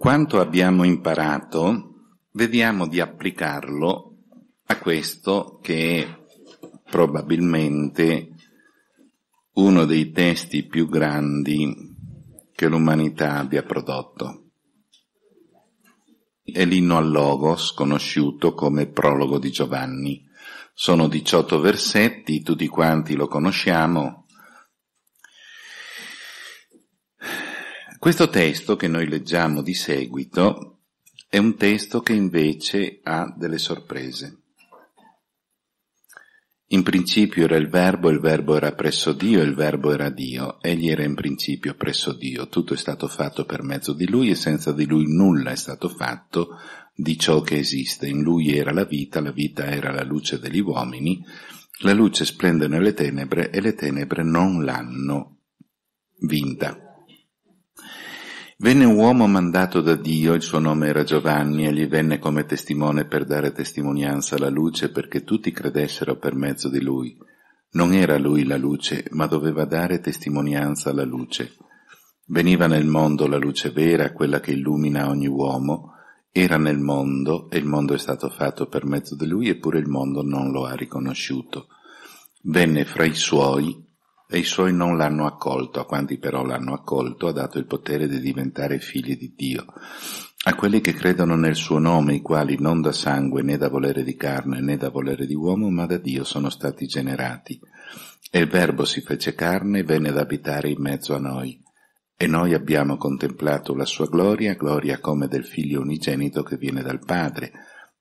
quanto abbiamo imparato, vediamo di applicarlo a questo che è probabilmente uno dei testi più grandi che l'umanità abbia prodotto. È l'inno al Logos, conosciuto come prologo di Giovanni. Sono 18 versetti, tutti quanti lo conosciamo. Questo testo che noi leggiamo di seguito è un testo che invece ha delle sorprese. In principio era il Verbo, il Verbo era presso Dio, il Verbo era Dio, egli era in principio presso Dio, tutto è stato fatto per mezzo di Lui e senza di Lui nulla è stato fatto di ciò che esiste. In Lui era la vita, la vita era la luce degli uomini, la luce splende nelle tenebre e le tenebre non l'hanno vinta. Venne un uomo mandato da Dio, il suo nome era Giovanni, e gli venne come testimone per dare testimonianza alla luce perché tutti credessero per mezzo di lui. Non era lui la luce, ma doveva dare testimonianza alla luce. Veniva nel mondo la luce vera, quella che illumina ogni uomo, era nel mondo e il mondo è stato fatto per mezzo di lui eppure il mondo non lo ha riconosciuto. Venne fra i suoi e i suoi non l'hanno accolto, a quanti però l'hanno accolto ha dato il potere di diventare figli di Dio. A quelli che credono nel suo nome, i quali non da sangue né da volere di carne né da volere di uomo, ma da Dio sono stati generati. E il Verbo si fece carne e venne ad abitare in mezzo a noi. E noi abbiamo contemplato la sua gloria, gloria come del figlio unigenito che viene dal Padre,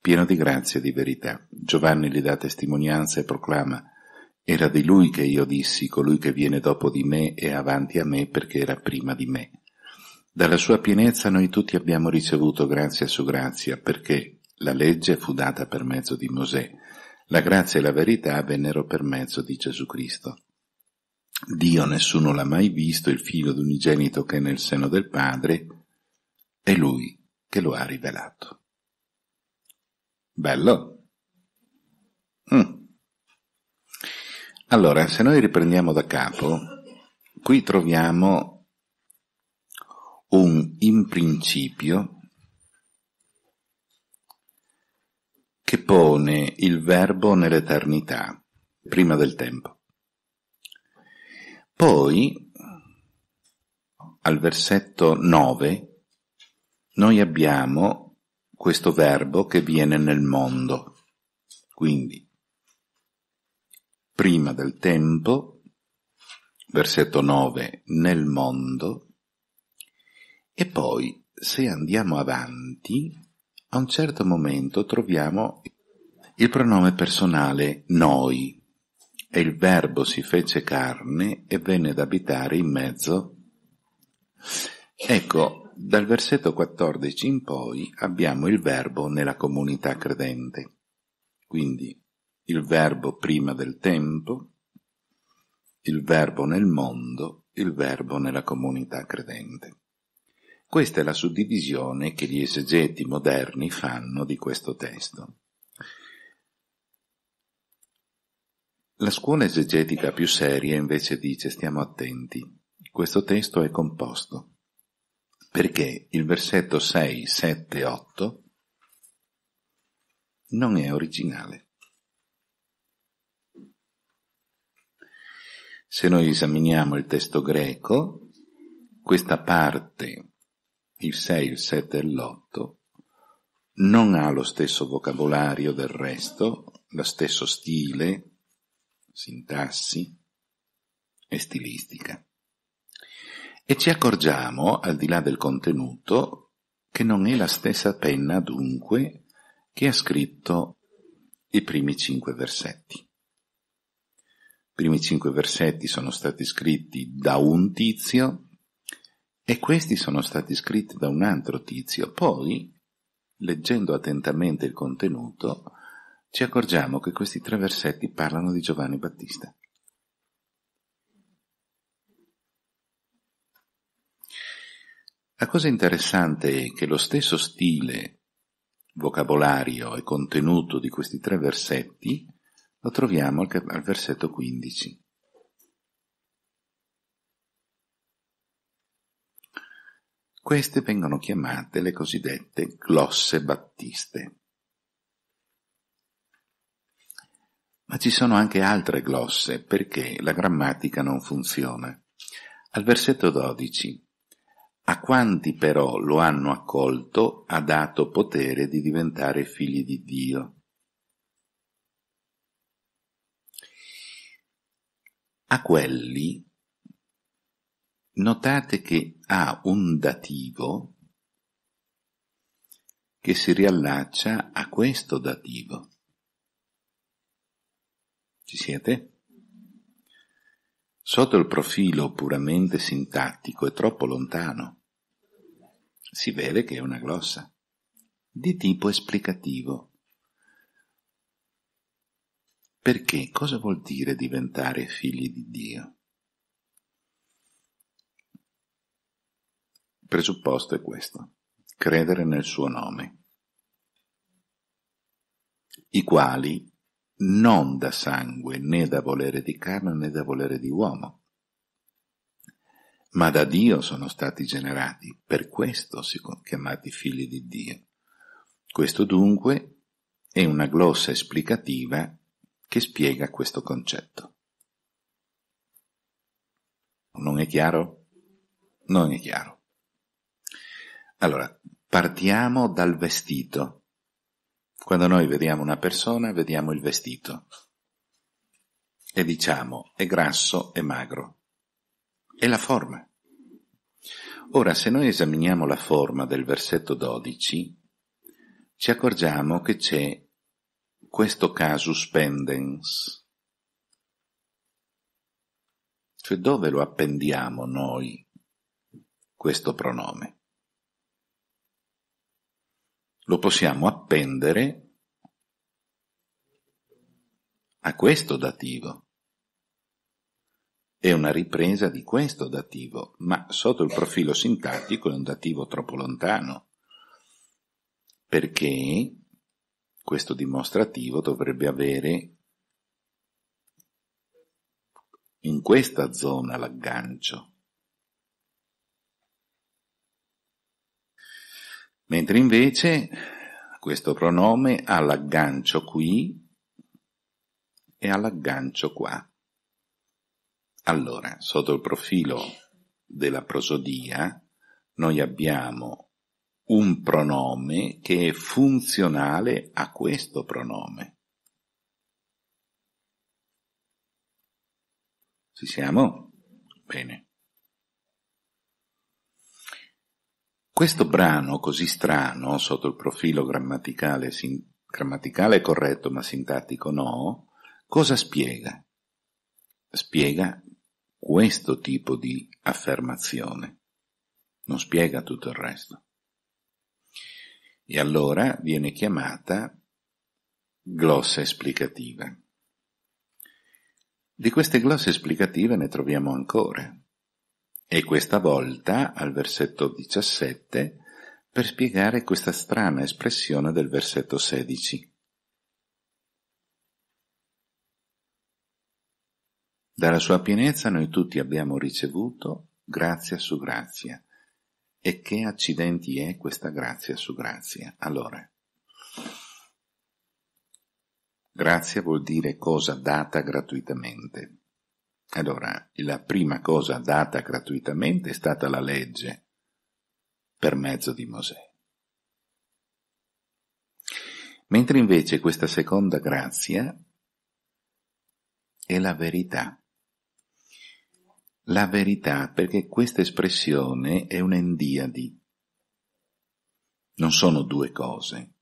pieno di grazia e di verità. Giovanni gli dà testimonianza e proclama era di lui che io dissi, colui che viene dopo di me è avanti a me perché era prima di me. Dalla sua pienezza noi tutti abbiamo ricevuto grazia su grazia, perché la legge fu data per mezzo di Mosè, la grazia e la verità vennero per mezzo di Gesù Cristo. Dio nessuno l'ha mai visto, il figlio d'unigenito che è nel seno del Padre, è lui che lo ha rivelato. Bello? Mm. Allora, se noi riprendiamo da capo, qui troviamo un in principio che pone il verbo nell'eternità, prima del tempo. Poi, al versetto 9, noi abbiamo questo verbo che viene nel mondo. Quindi, prima del tempo, versetto 9, nel mondo, e poi se andiamo avanti, a un certo momento troviamo il pronome personale noi, e il verbo si fece carne e venne ad abitare in mezzo. Ecco, dal versetto 14 in poi abbiamo il verbo nella comunità credente. Quindi il verbo prima del tempo, il verbo nel mondo, il verbo nella comunità credente. Questa è la suddivisione che gli esegeti moderni fanno di questo testo. La scuola esegetica più seria invece dice stiamo attenti, questo testo è composto, perché il versetto 6, 7, 8 non è originale. Se noi esaminiamo il testo greco, questa parte, il 6, il 7 e l'8, non ha lo stesso vocabolario del resto, lo stesso stile, sintassi e stilistica. E ci accorgiamo, al di là del contenuto, che non è la stessa penna dunque che ha scritto i primi cinque versetti primi cinque versetti sono stati scritti da un tizio e questi sono stati scritti da un altro tizio. Poi, leggendo attentamente il contenuto, ci accorgiamo che questi tre versetti parlano di Giovanni Battista. La cosa interessante è che lo stesso stile, vocabolario e contenuto di questi tre versetti lo troviamo al, al versetto 15. Queste vengono chiamate le cosiddette glosse battiste. Ma ci sono anche altre glosse perché la grammatica non funziona. Al versetto 12 a quanti però lo hanno accolto ha dato potere di diventare figli di Dio. A quelli notate che ha un dativo che si riallaccia a questo dativo. Ci siete? Sotto il profilo puramente sintattico è troppo lontano. Si vede che è una glossa di tipo esplicativo. Perché? Cosa vuol dire diventare figli di Dio? Il presupposto è questo, credere nel suo nome, i quali non da sangue né da volere di carne né da volere di uomo, ma da Dio sono stati generati, per questo si sono chiamati figli di Dio. Questo dunque è una glossa esplicativa che spiega questo concetto. Non è chiaro? Non è chiaro. Allora, partiamo dal vestito. Quando noi vediamo una persona, vediamo il vestito e diciamo è grasso, è magro. È la forma. Ora, se noi esaminiamo la forma del versetto 12, ci accorgiamo che c'è questo casus pendens. Cioè dove lo appendiamo noi, questo pronome? lo possiamo appendere a questo dativo. È una ripresa di questo dativo, ma sotto il profilo sintattico è un dativo troppo lontano, perché questo dimostrativo dovrebbe avere in questa zona l'aggancio. mentre invece questo pronome ha l'aggancio qui e ha l'aggancio qua. Allora, sotto il profilo della prosodia, noi abbiamo un pronome che è funzionale a questo pronome. Ci siamo? Bene. Questo brano così strano, sotto il profilo grammaticale, sin, grammaticale corretto ma sintattico no, cosa spiega? Spiega questo tipo di affermazione, non spiega tutto il resto. E allora viene chiamata glossa esplicativa. Di queste glosse esplicative ne troviamo ancora. E questa volta al versetto 17 per spiegare questa strana espressione del versetto 16. Dalla sua pienezza noi tutti abbiamo ricevuto grazia su grazia. E che accidenti è questa grazia su grazia? Allora, grazia vuol dire cosa data gratuitamente. Allora, la prima cosa data gratuitamente è stata la legge per mezzo di Mosè. Mentre invece questa seconda grazia è la verità. La verità perché questa espressione è un'endiadi. Non sono due cose,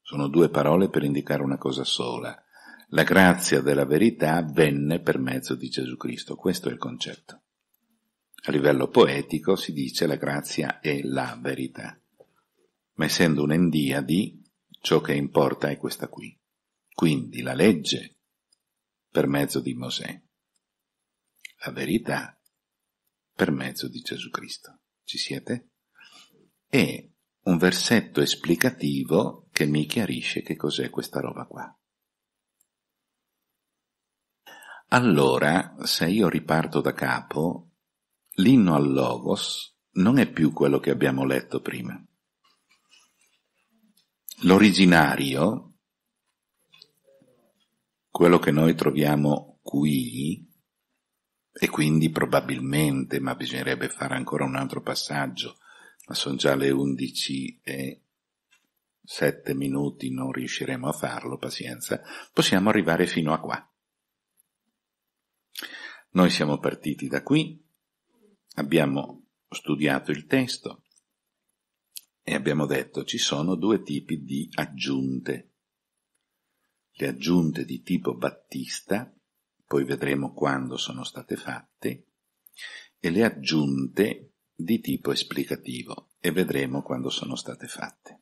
sono due parole per indicare una cosa sola. La grazia della verità venne per mezzo di Gesù Cristo, questo è il concetto. A livello poetico si dice la grazia è la verità, ma essendo un'endiadi, ciò che importa è questa qui. Quindi la legge per mezzo di Mosè, la verità per mezzo di Gesù Cristo. Ci siete? E un versetto esplicativo che mi chiarisce che cos'è questa roba qua. Allora, se io riparto da capo, l'inno al Logos non è più quello che abbiamo letto prima. L'originario, quello che noi troviamo qui, e quindi probabilmente, ma bisognerebbe fare ancora un altro passaggio, ma sono già le 11 e 7 minuti, non riusciremo a farlo, pazienza, possiamo arrivare fino a qua. Noi siamo partiti da qui, abbiamo studiato il testo e abbiamo detto ci sono due tipi di aggiunte. Le aggiunte di tipo battista, poi vedremo quando sono state fatte, e le aggiunte di tipo esplicativo, e vedremo quando sono state fatte.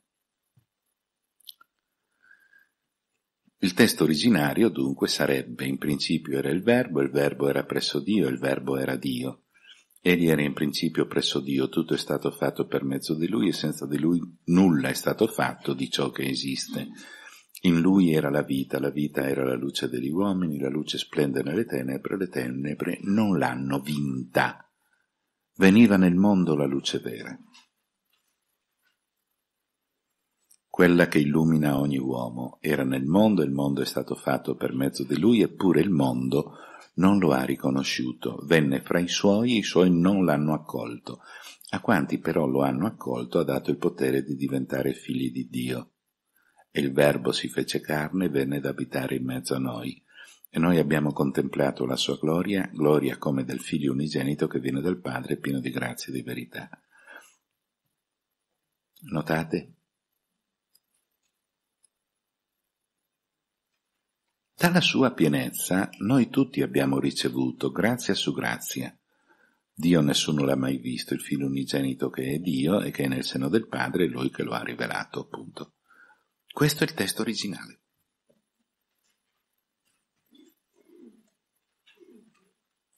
Il testo originario dunque sarebbe in principio era il verbo, il verbo era presso Dio, il verbo era Dio. Egli era in principio presso Dio, tutto è stato fatto per mezzo di Lui e senza di Lui nulla è stato fatto di ciò che esiste. In Lui era la vita, la vita era la luce degli uomini, la luce splende nelle tenebre, le tenebre non l'hanno vinta. Veniva nel mondo la luce vera. quella che illumina ogni uomo. Era nel mondo, il mondo è stato fatto per mezzo di lui, eppure il mondo non lo ha riconosciuto. Venne fra i suoi, i suoi non l'hanno accolto. A quanti però lo hanno accolto ha dato il potere di diventare figli di Dio. E il Verbo si fece carne e venne ad abitare in mezzo a noi. E noi abbiamo contemplato la sua gloria, gloria come del figlio unigenito che viene dal Padre, pieno di grazia e di verità. Notate? Dalla sua pienezza noi tutti abbiamo ricevuto grazia su grazia. Dio nessuno l'ha mai visto, il figlio unigenito che è Dio e che è nel seno del Padre, lui che lo ha rivelato, appunto. Questo è il testo originale.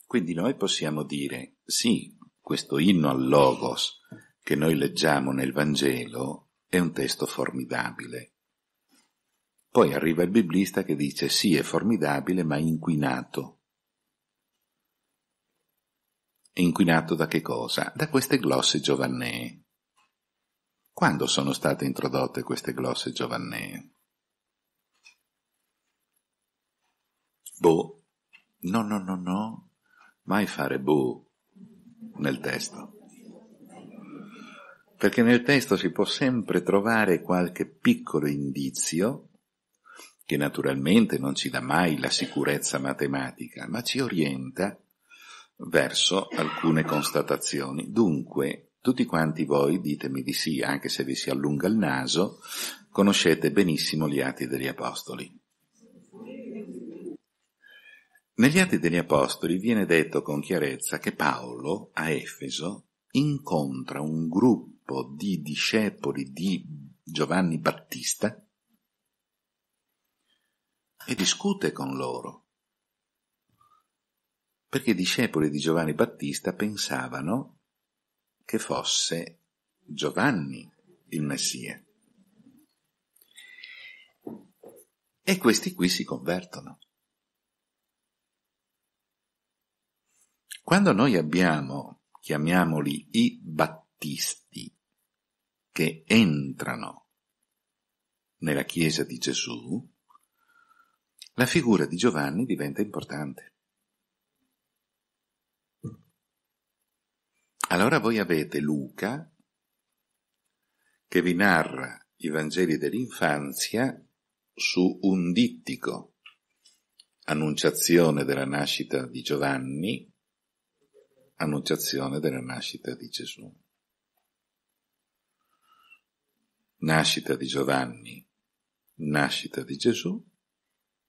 Quindi noi possiamo dire, sì, questo inno al Logos che noi leggiamo nel Vangelo è un testo formidabile, poi arriva il biblista che dice sì, è formidabile, ma inquinato. Inquinato da che cosa? Da queste glosse giovannee. Quando sono state introdotte queste glosse giovannee? Boh, no, no, no, no, mai fare boh nel testo. Perché nel testo si può sempre trovare qualche piccolo indizio che naturalmente non ci dà mai la sicurezza matematica, ma ci orienta verso alcune constatazioni. Dunque, tutti quanti voi, ditemi di sì, anche se vi si allunga il naso, conoscete benissimo gli atti degli Apostoli. Negli atti degli Apostoli viene detto con chiarezza che Paolo a Efeso incontra un gruppo di discepoli di Giovanni Battista e discute con loro. Perché i discepoli di Giovanni Battista pensavano che fosse Giovanni il Messia. E questi qui si convertono. Quando noi abbiamo, chiamiamoli i battisti, che entrano nella Chiesa di Gesù, la figura di Giovanni diventa importante. Allora voi avete Luca che vi narra i Vangeli dell'infanzia su un dittico, annunciazione della nascita di Giovanni, annunciazione della nascita di Gesù. Nascita di Giovanni, nascita di Gesù,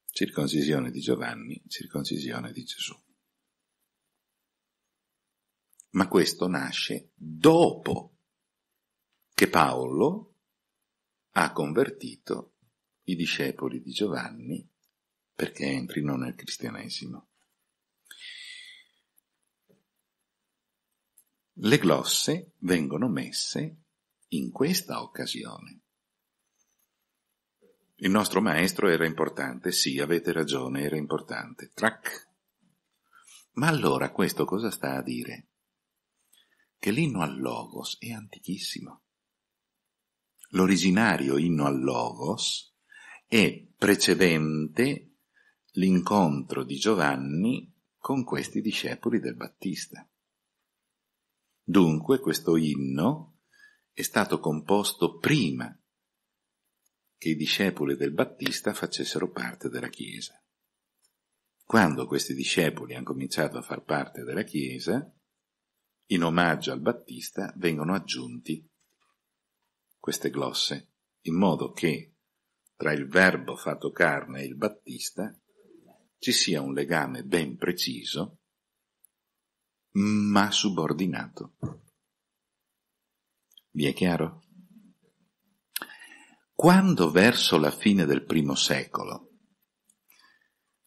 circoncisione di Giovanni, circoncisione di Gesù. Ma questo nasce dopo che Paolo ha convertito i discepoli di Giovanni perché entrino nel cristianesimo. Le glosse vengono messe in questa occasione. Il nostro maestro era importante, sì, avete ragione, era importante. Trac. Ma allora questo cosa sta a dire? Che l'inno al Logos è antichissimo. L'originario inno al Logos è precedente l'incontro di Giovanni con questi discepoli del Battista. Dunque questo inno è stato composto prima che i discepoli del Battista facessero parte della Chiesa. Quando questi discepoli hanno cominciato a far parte della Chiesa, in omaggio al Battista vengono aggiunti queste glosse, in modo che tra il Verbo fatto carne e il Battista ci sia un legame ben preciso, ma subordinato. Vi è chiaro? Quando verso la fine del primo secolo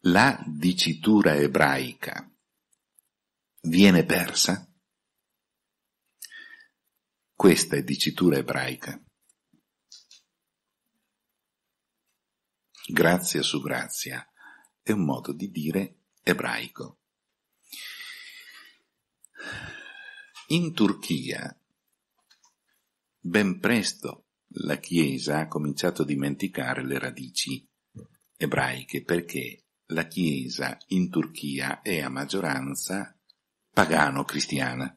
la dicitura ebraica viene persa, questa è dicitura ebraica. Grazia su grazia è un modo di dire ebraico. In Turchia, ben presto la Chiesa ha cominciato a dimenticare le radici ebraiche perché la Chiesa in Turchia è a maggioranza pagano-cristiana.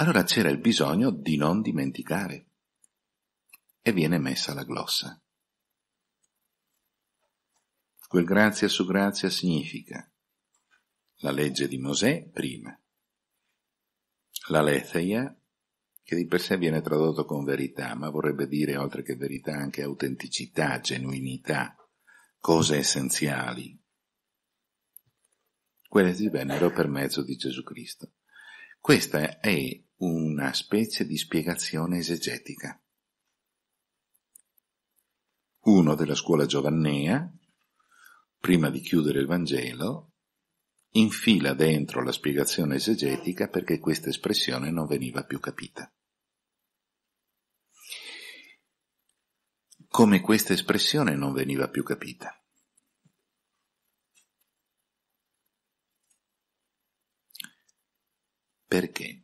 Allora c'era il bisogno di non dimenticare e viene messa la glossa. Quel grazia su grazia significa la legge di Mosè prima, la letheia, che di per sé viene tradotto con verità, ma vorrebbe dire oltre che verità anche autenticità, genuinità, cose essenziali. Quelle divennero per mezzo di Gesù Cristo. Questa è una specie di spiegazione esegetica. Uno della scuola giovannea, prima di chiudere il Vangelo, infila dentro la spiegazione esegetica perché questa espressione non veniva più capita. Come questa espressione non veniva più capita? Perché?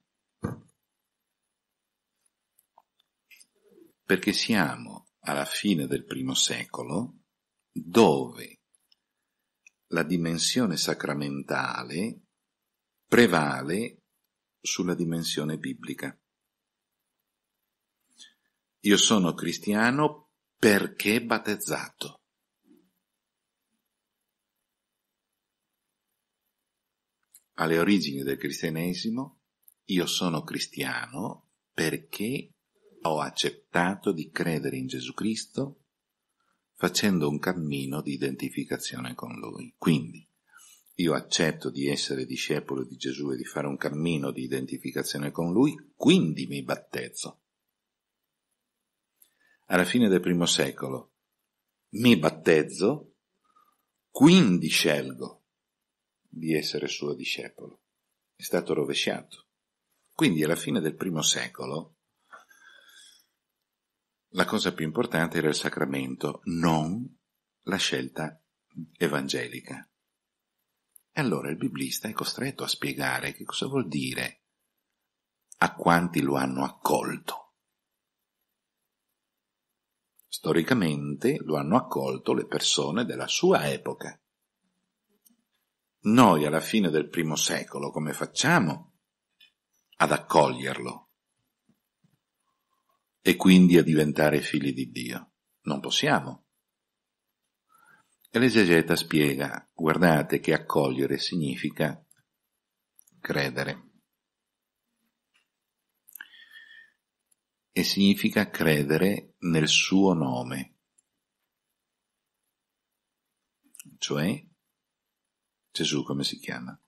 Perché siamo alla fine del primo secolo dove la dimensione sacramentale prevale sulla dimensione biblica. Io sono cristiano perché battezzato. Alle origini del cristianesimo, io sono cristiano perché ho accettato di credere in Gesù Cristo facendo un cammino di identificazione con Lui. Quindi, io accetto di essere discepolo di Gesù e di fare un cammino di identificazione con Lui, quindi mi battezzo. Alla fine del primo secolo mi battezzo, quindi scelgo di essere suo discepolo. È stato rovesciato. Quindi alla fine del primo secolo la cosa più importante era il sacramento, non la scelta evangelica. E allora il biblista è costretto a spiegare che cosa vuol dire a quanti lo hanno accolto. Storicamente lo hanno accolto le persone della sua epoca. Noi alla fine del primo secolo come facciamo ad accoglierlo? E quindi a diventare figli di Dio. Non possiamo. E l'esegeta spiega, guardate che accogliere significa credere. E significa credere nel suo nome. Cioè, Gesù come si chiama?